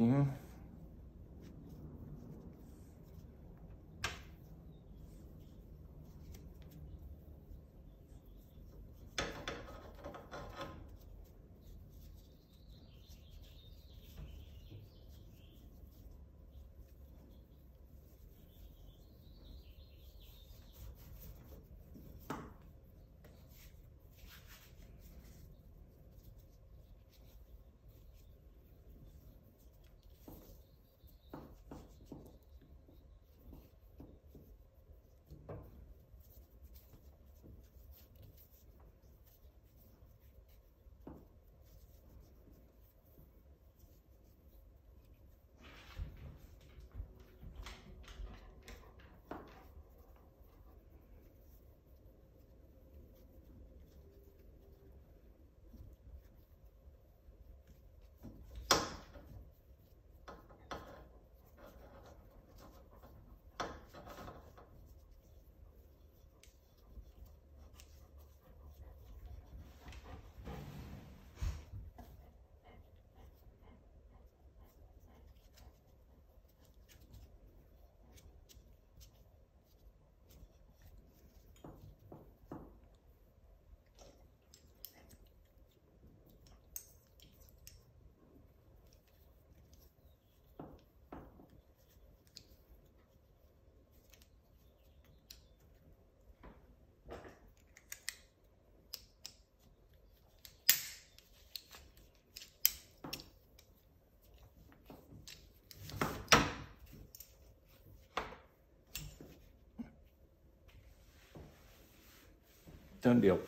you. Pouquinho. Entendeu?